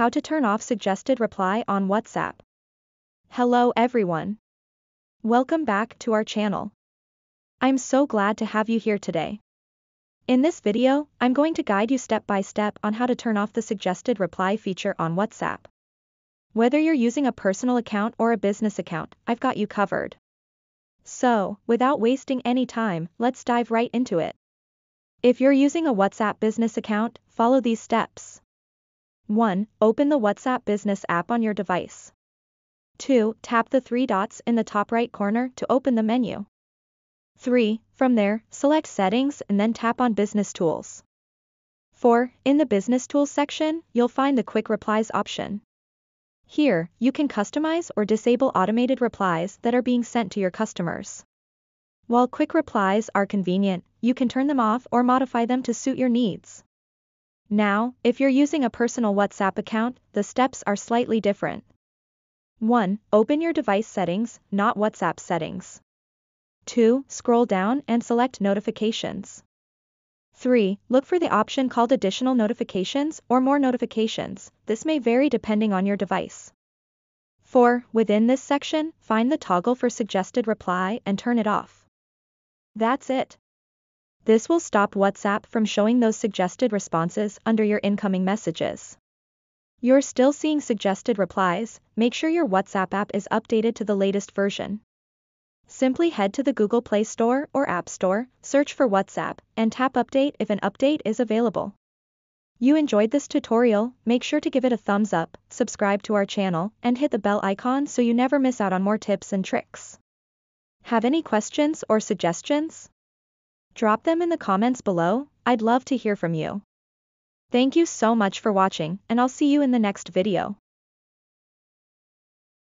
How to turn off suggested reply on WhatsApp. Hello everyone. Welcome back to our channel. I'm so glad to have you here today. In this video, I'm going to guide you step by step on how to turn off the suggested reply feature on WhatsApp. Whether you're using a personal account or a business account, I've got you covered. So, without wasting any time, let's dive right into it. If you're using a WhatsApp business account, follow these steps. 1. Open the WhatsApp business app on your device. 2. Tap the three dots in the top right corner to open the menu. 3. From there, select Settings and then tap on Business Tools. 4. In the Business Tools section, you'll find the Quick Replies option. Here, you can customize or disable automated replies that are being sent to your customers. While quick replies are convenient, you can turn them off or modify them to suit your needs. Now, if you're using a personal WhatsApp account, the steps are slightly different. 1. Open your device settings, not WhatsApp settings. 2. Scroll down and select Notifications. 3. Look for the option called Additional Notifications or More Notifications, this may vary depending on your device. 4. Within this section, find the toggle for suggested reply and turn it off. That's it. This will stop WhatsApp from showing those suggested responses under your incoming messages. You're still seeing suggested replies, make sure your WhatsApp app is updated to the latest version. Simply head to the Google Play Store or App Store, search for WhatsApp, and tap Update if an update is available. You enjoyed this tutorial, make sure to give it a thumbs up, subscribe to our channel, and hit the bell icon so you never miss out on more tips and tricks. Have any questions or suggestions? Drop them in the comments below, I'd love to hear from you. Thank you so much for watching and I'll see you in the next video.